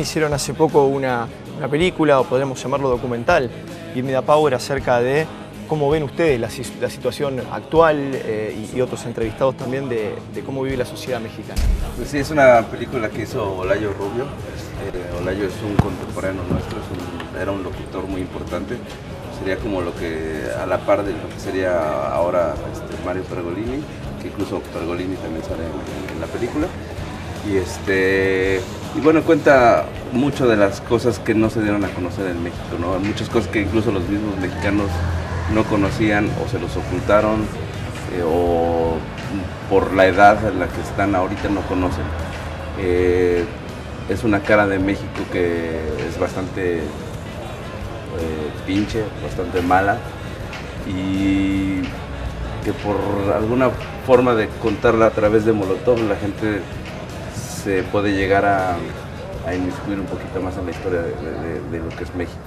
Hicieron hace poco una, una película, o podríamos llamarlo documental, Media Power acerca de cómo ven ustedes la, situación actual eh, y, otros entrevistados también de, cómo vive la sociedad mexicana. Pues sí, es una película que hizo Olayo Rubio. Eh, Olayo es un contemporáneo nuestro, era un locutor muy importante. Sería como lo que, a la par de lo que sería ahora este, Mario Pergolini, que incluso Pergolini también sale en la película. Y este y bueno, cuenta mucho de las cosas que no se dieron a conocer en México, ¿no? Muchas cosas que incluso los mismos mexicanos no conocían o se los ocultaron eh, o por la edad en la que están ahorita no conocen. Eh, es una cara de México que es bastante eh, pinche, bastante mala y que por alguna forma de contarla a través de Molotov la gente se puede llegar a, a inmiscuir un poquito más en la historia de, de, de lo que es México.